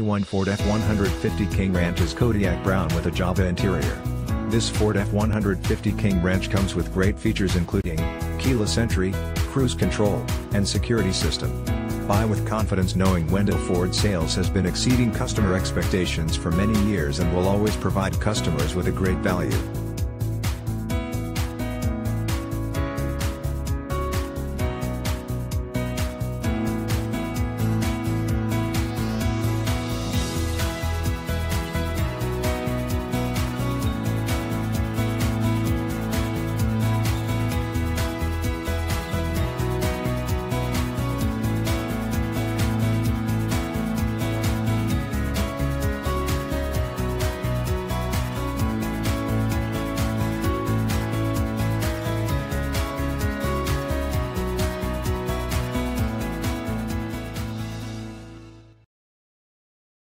One Ford F-150 King Ranch is Kodiak brown with a Java interior. This Ford F-150 King Ranch comes with great features including, keyless entry, cruise control, and security system. Buy with confidence knowing Wendle Ford Sales has been exceeding customer expectations for many years and will always provide customers with a great value.